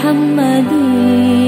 ini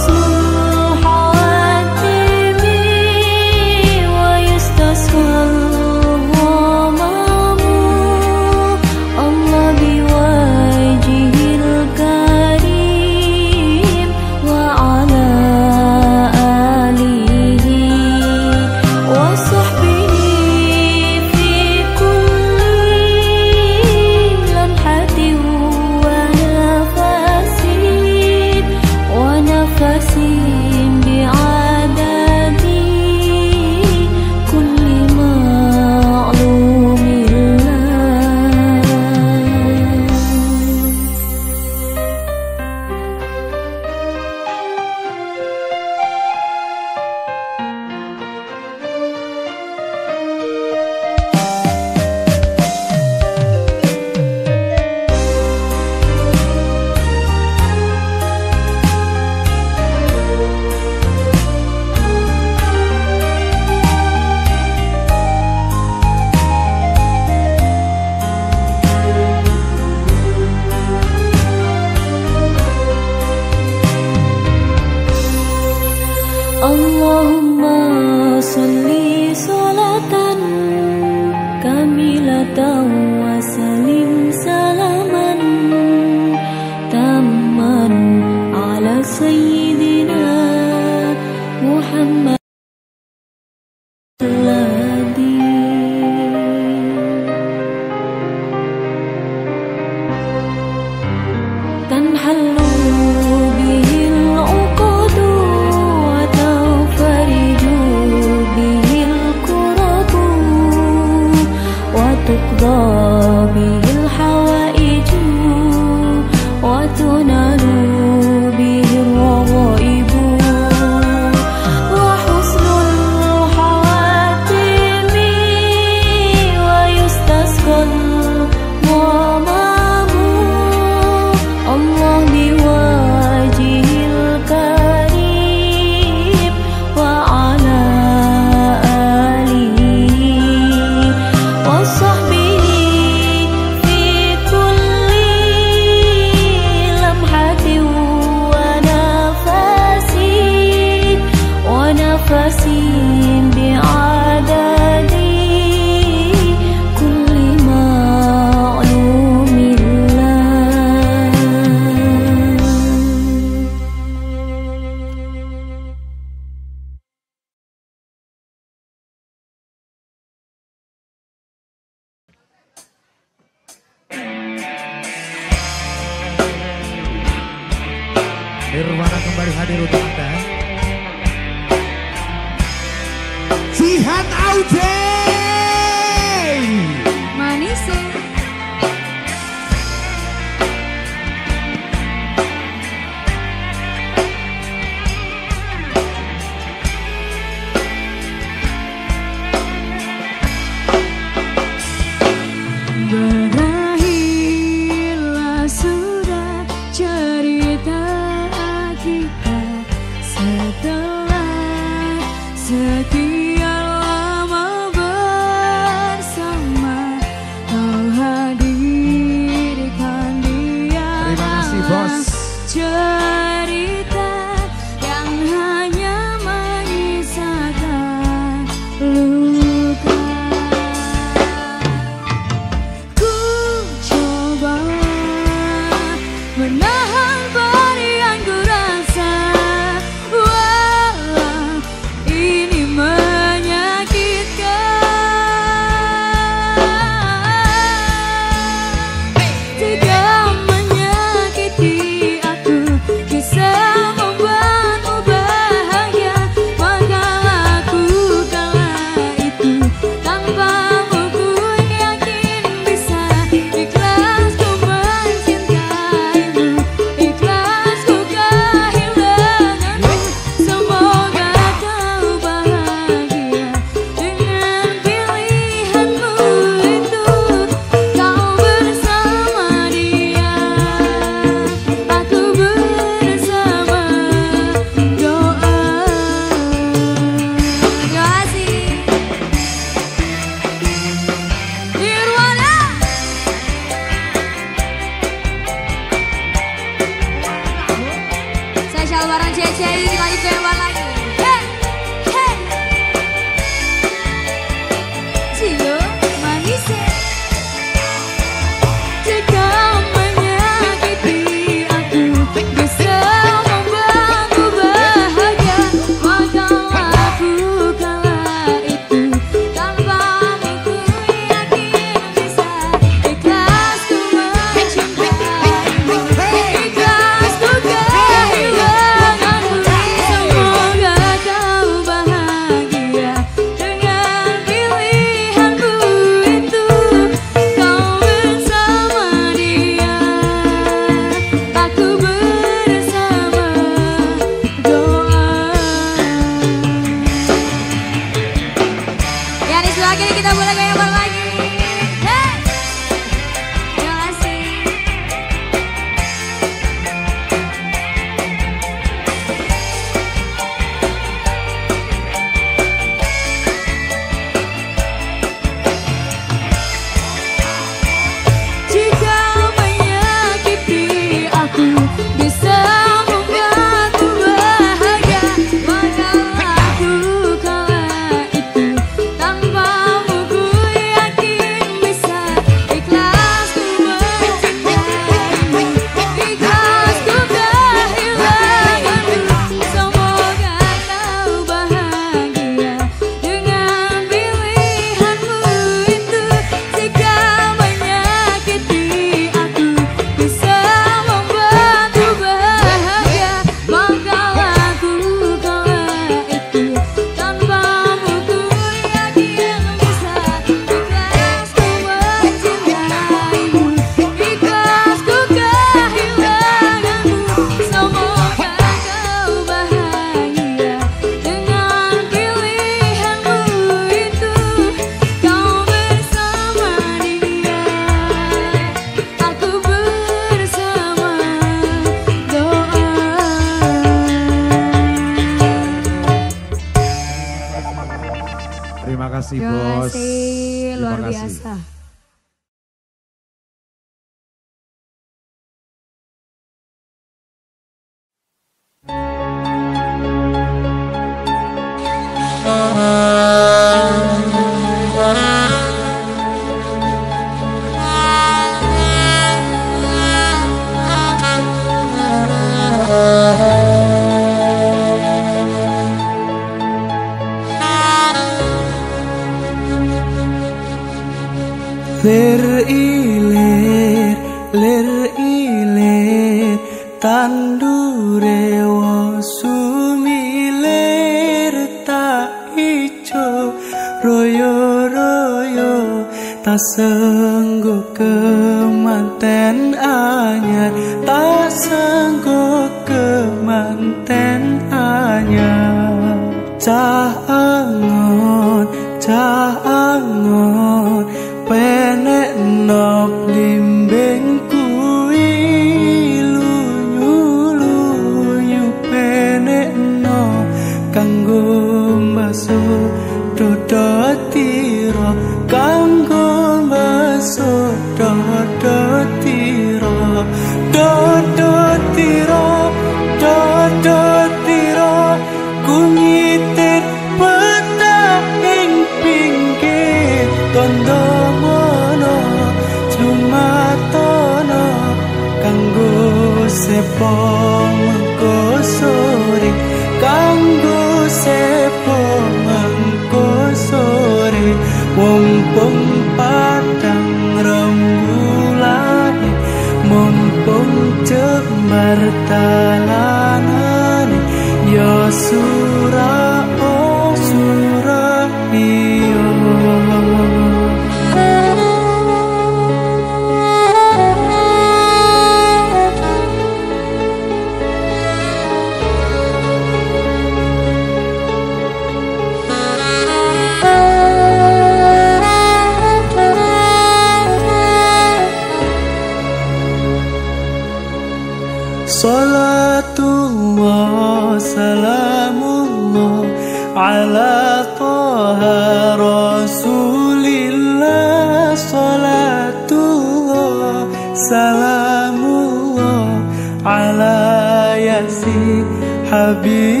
حبيب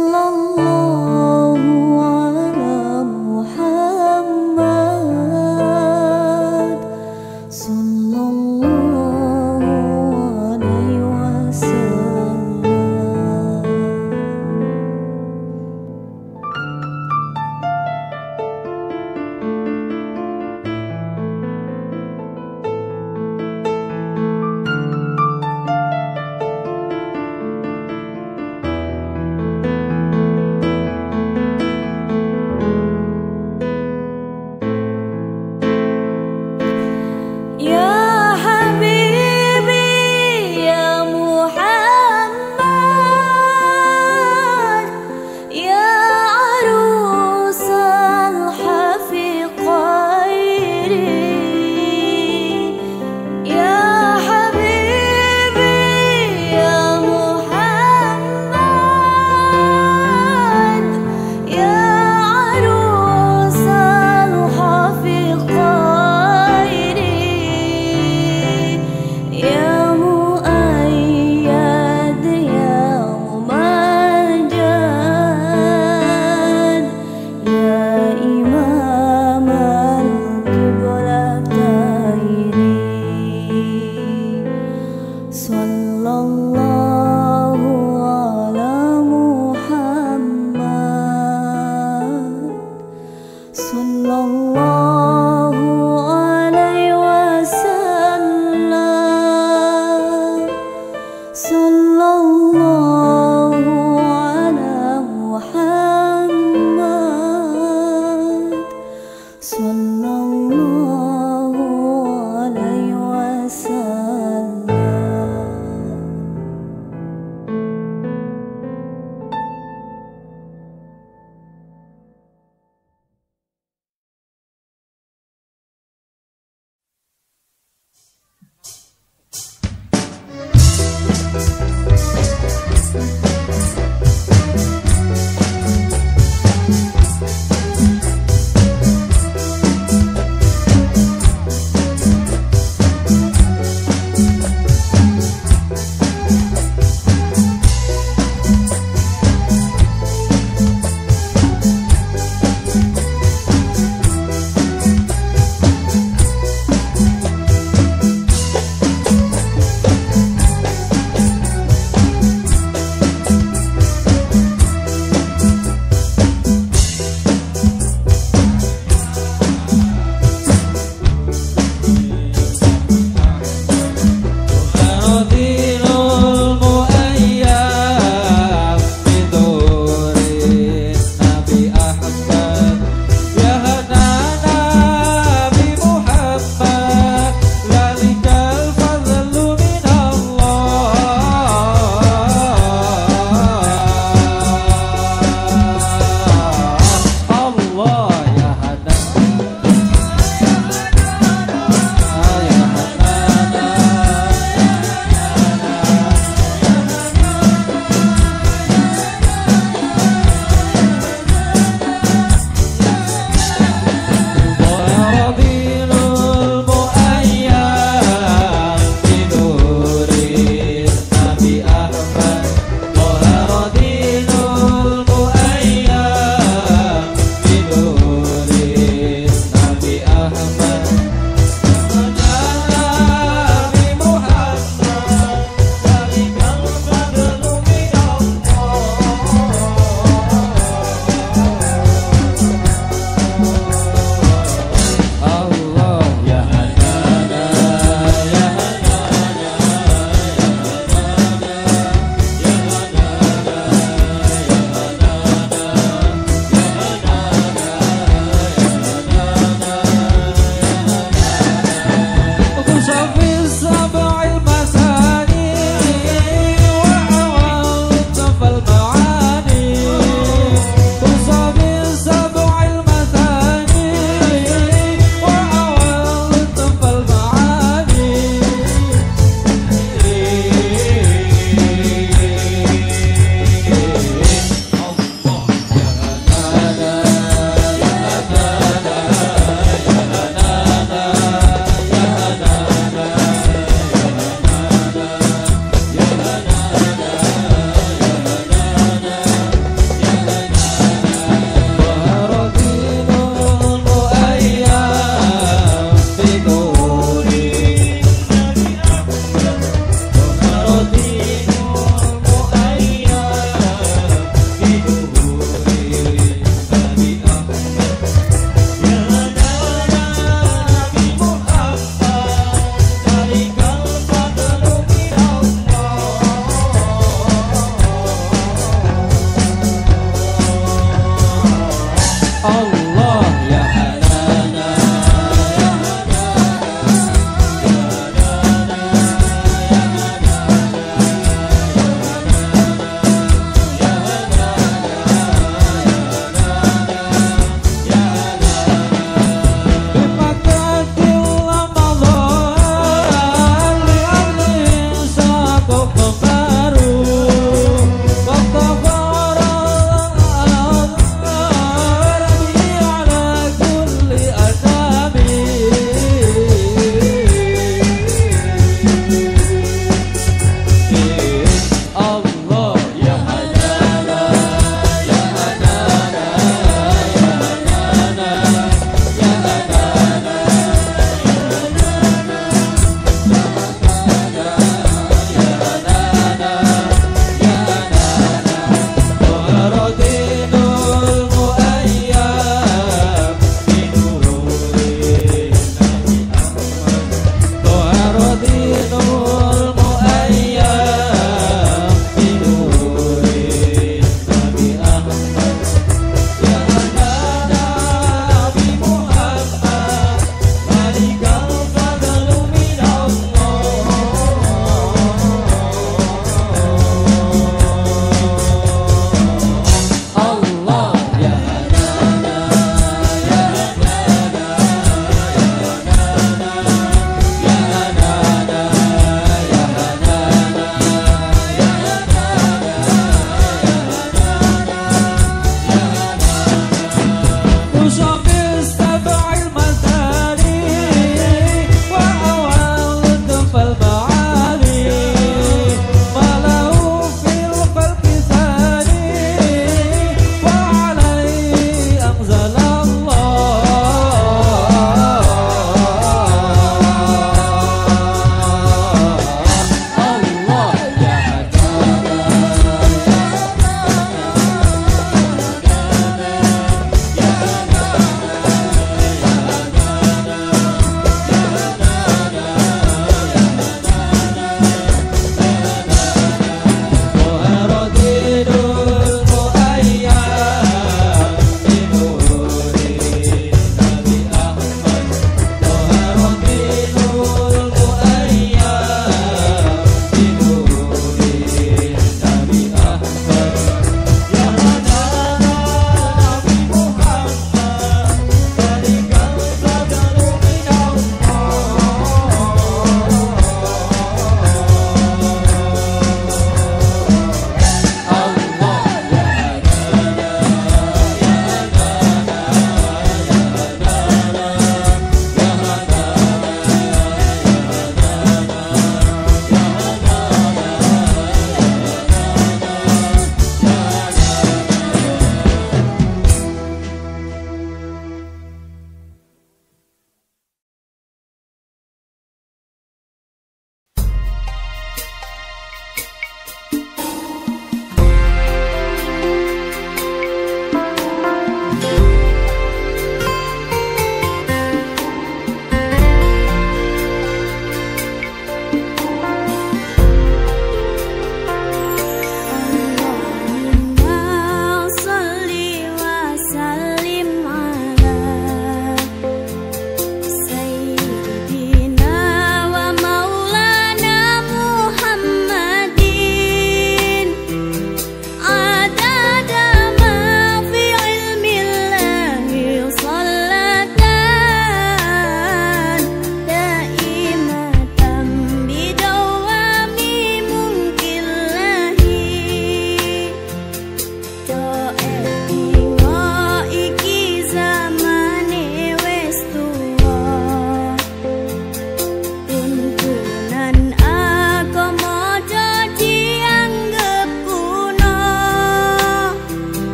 sallallahu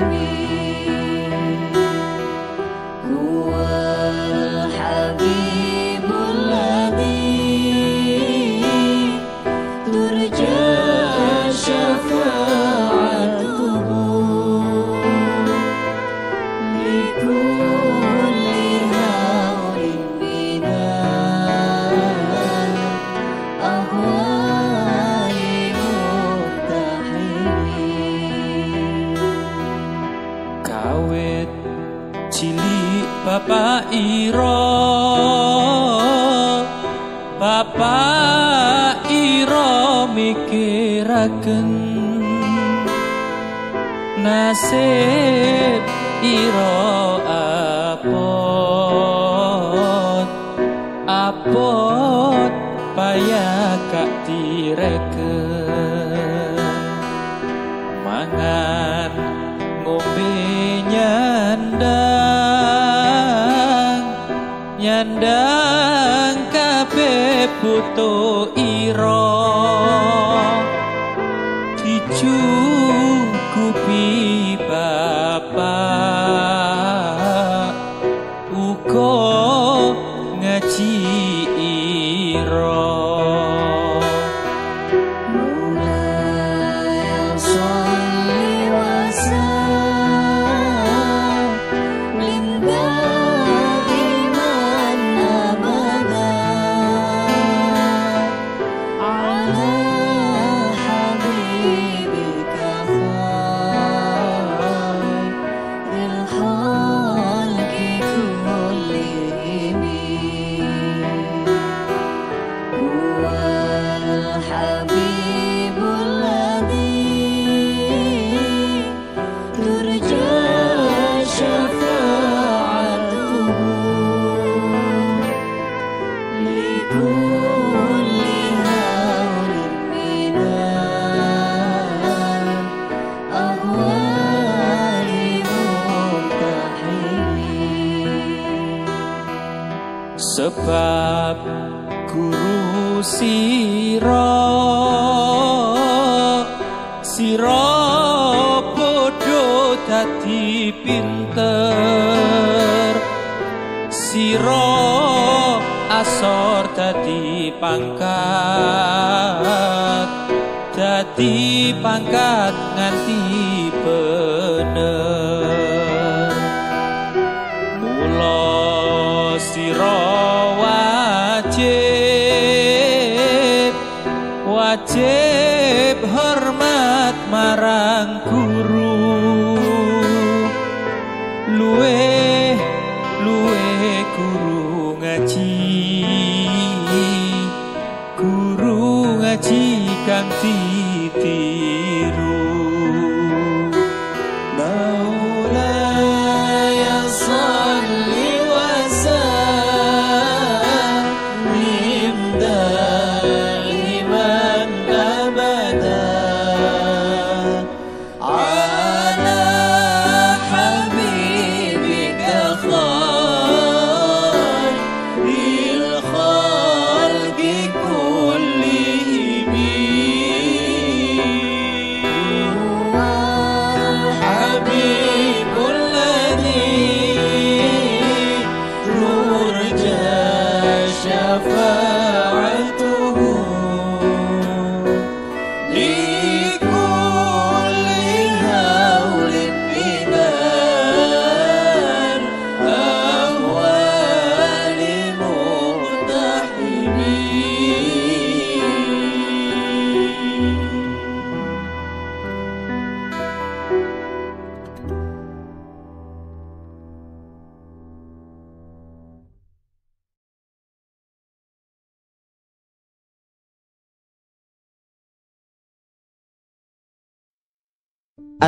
weary.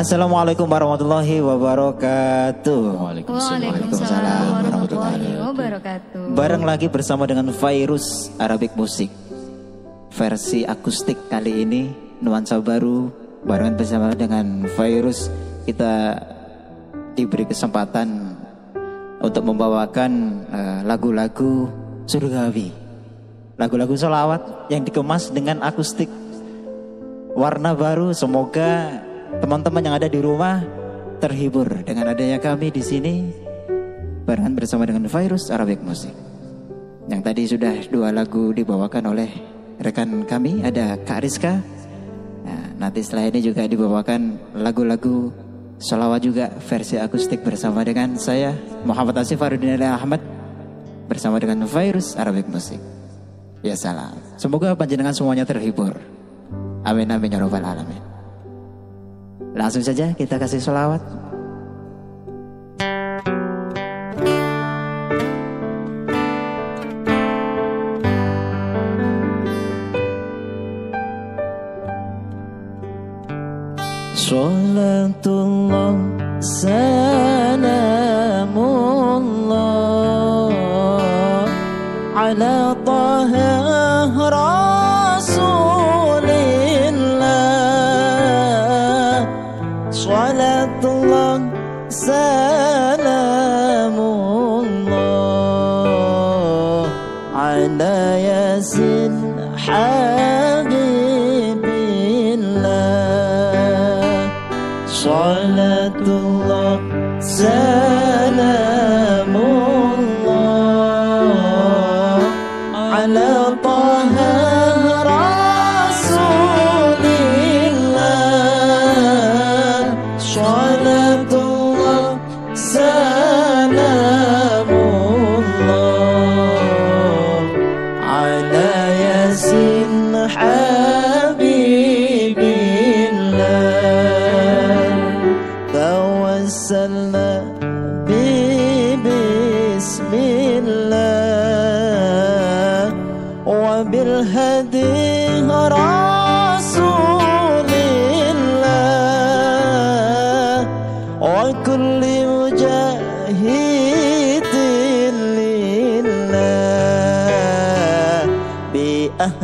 Assalamualaikum warahmatullahi wabarakatuh. Waalaikumsalam warahmatullahi wabarakatuh. Bareng lagi bersama dengan Virus Arabic Music. Versi akustik kali ini nuansa baru barengan bersama dengan Virus kita diberi kesempatan untuk membawakan eh, lagu-lagu surgawi. Lagu-lagu solawat yang dikemas dengan akustik warna baru. Semoga teman-teman yang ada di rumah terhibur dengan adanya kami di sini barengan bersama dengan Virus Arabic Music. Yang tadi sudah dua lagu dibawakan oleh rekan kami ada Kak Rizka. Nah, nanti setelah ini juga dibawakan lagu-lagu solawat juga versi akustik bersama dengan saya Muhammad Asif Farudin Ali Ahmad bersama dengan Virus Arabic Music. Ya salam. Semoga panjenengan semuanya terhibur. Amin amin ya robbal alamin. Langsung saja kita kasih sholawat. Salatullah salamullah ala taha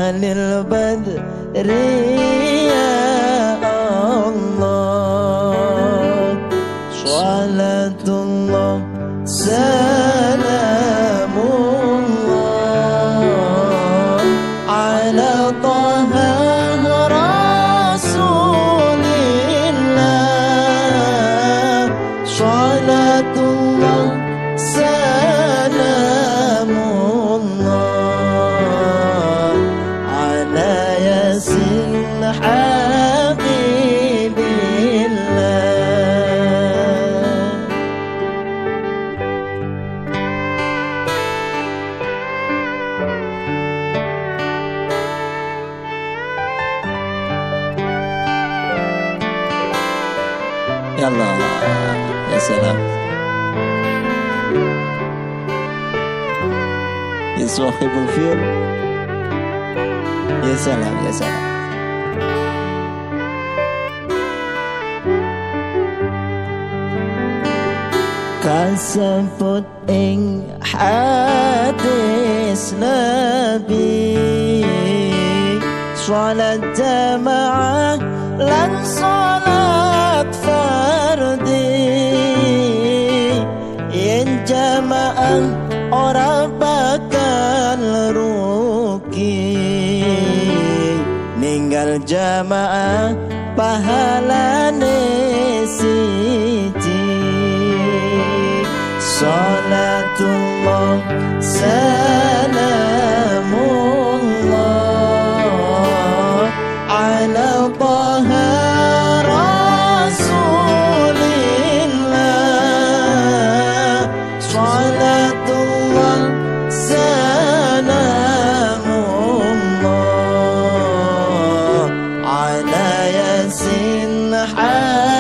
a little bird. hadis Nabi Salat jamaah lan salat fardi Yang jamaah orang bakal ruki Ninggal jemaah pahalane siji Salatullah سلام الله على طه رسول الله. صلاة الله سلام الله على ياسين حبيب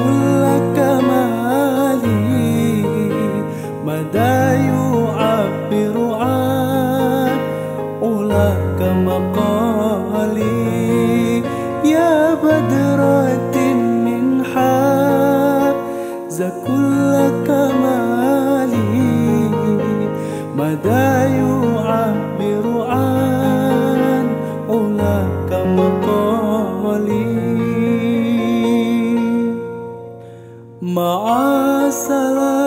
كل كمالي مدى يعبر مقالي؟ يا بدرة من كل كمالي مدى salah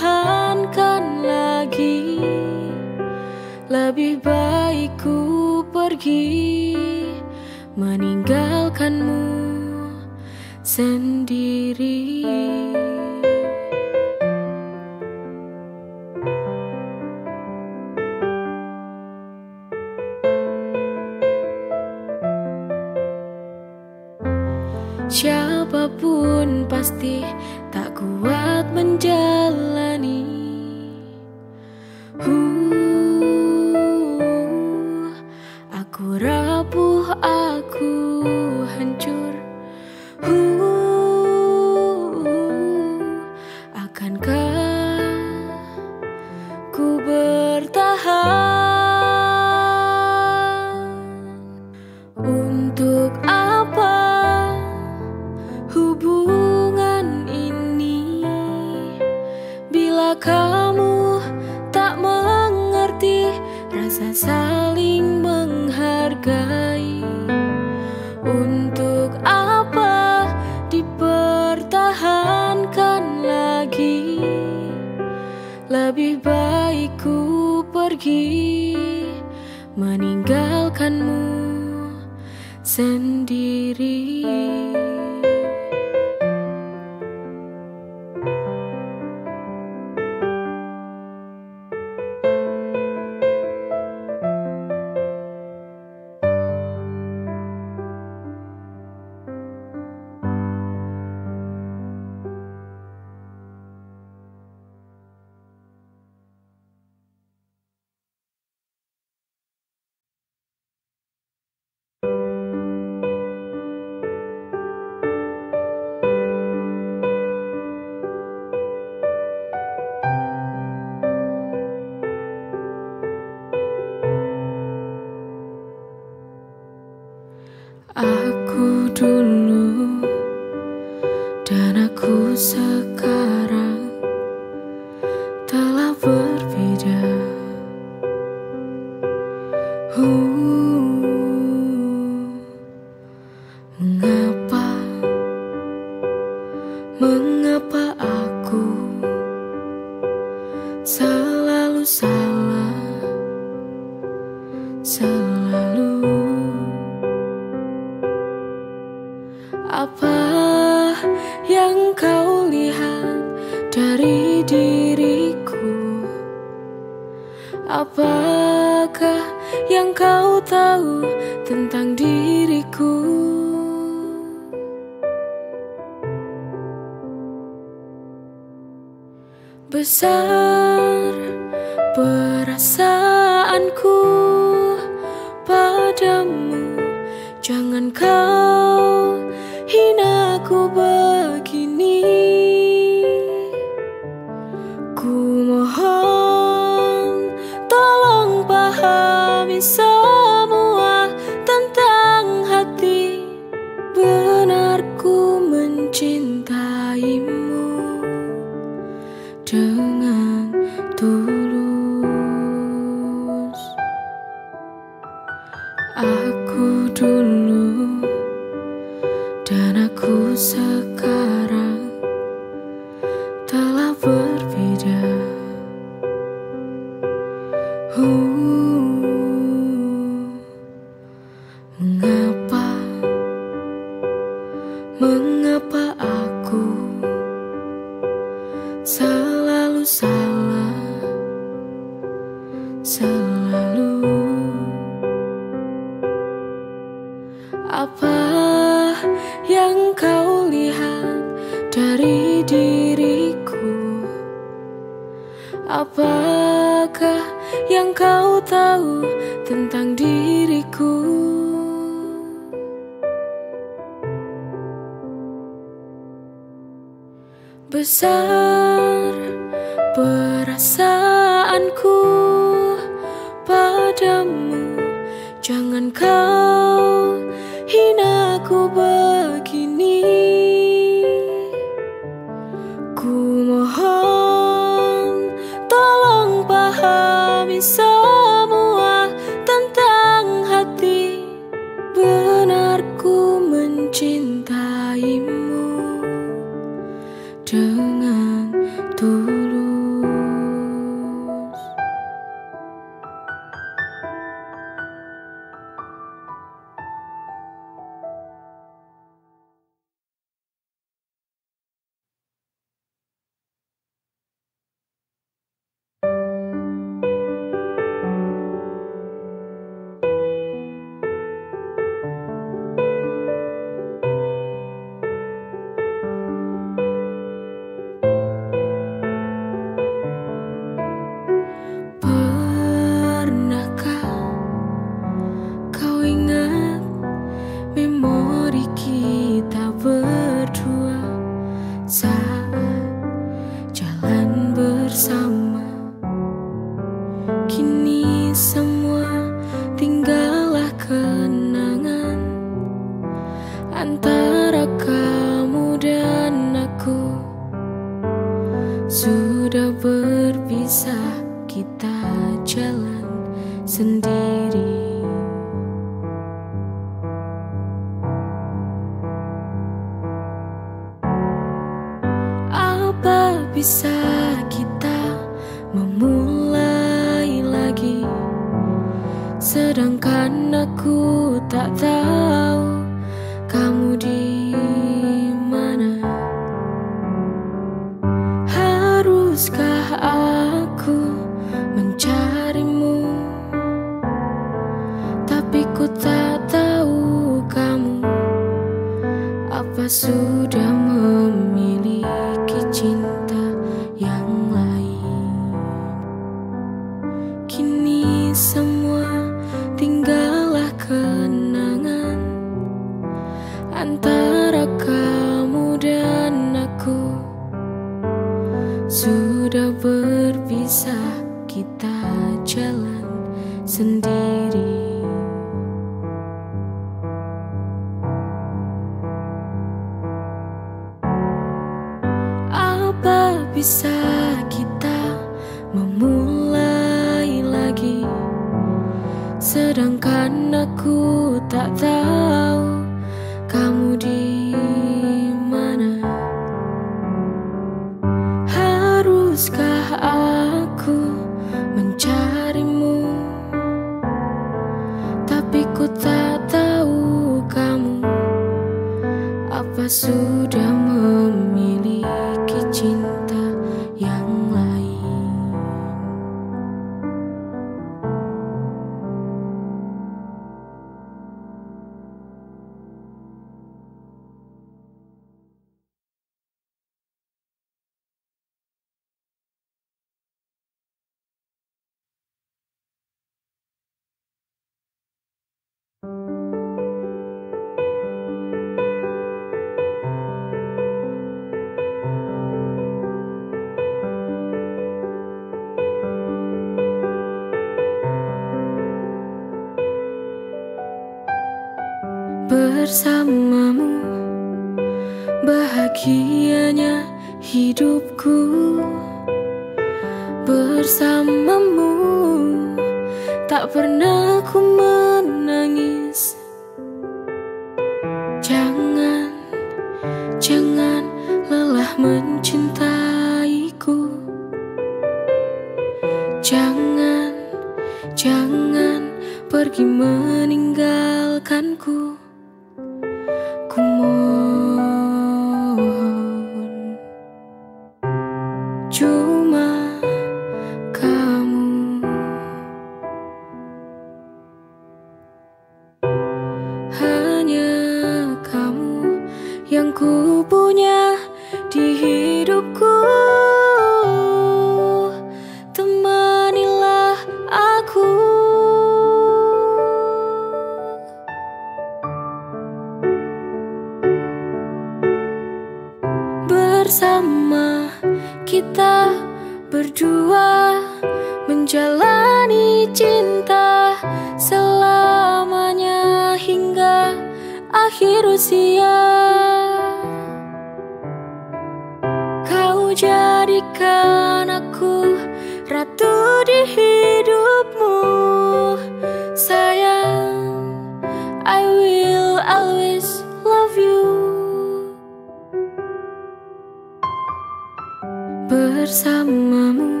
bersamamu.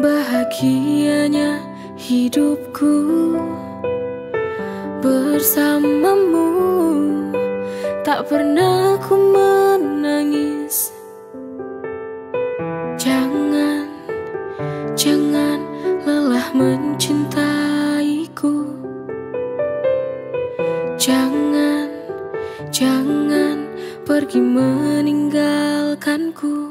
Bahagianya hidupku. Bersamamu. Tak pernah ku menangis. Jangan, jangan lelah mencintaiku. Jangan, jangan pergi meninggalkanku.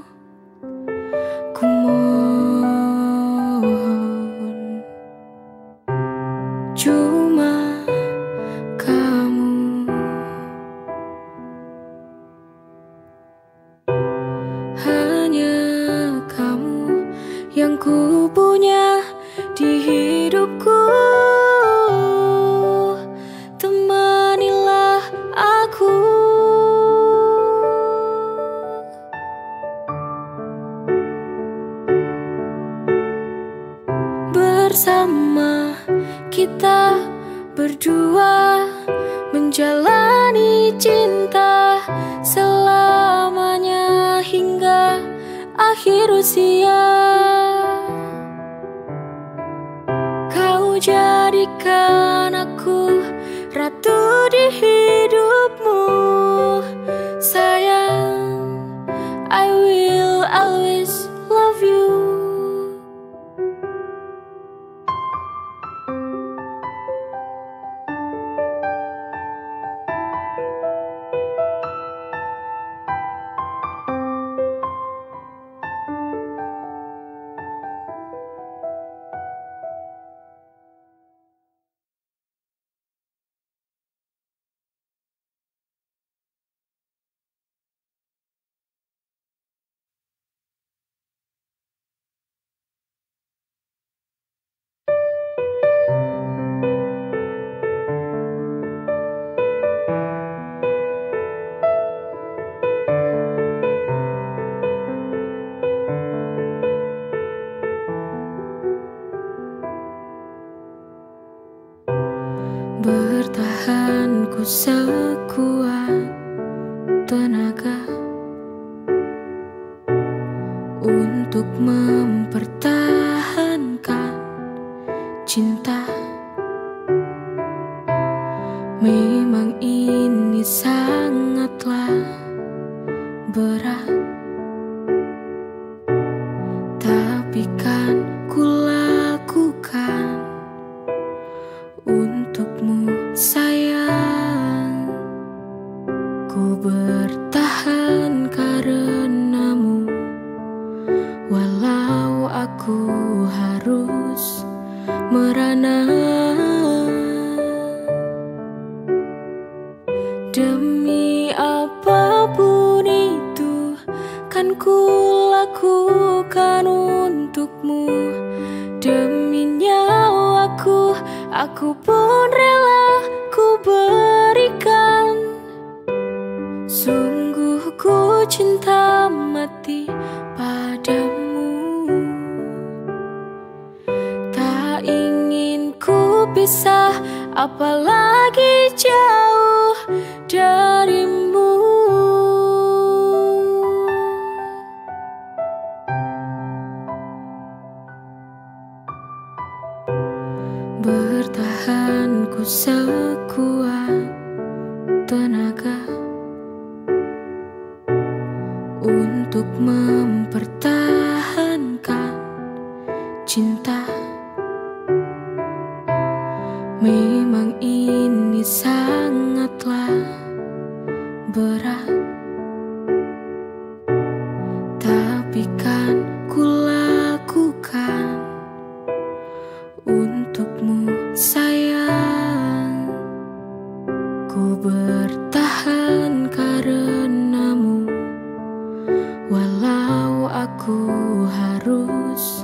Walau aku harus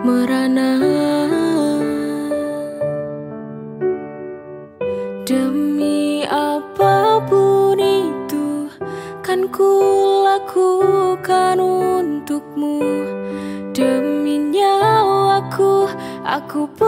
merana Demi apa pun itu Kan ku lakukan untukmu. Demi nyawaku Aku pun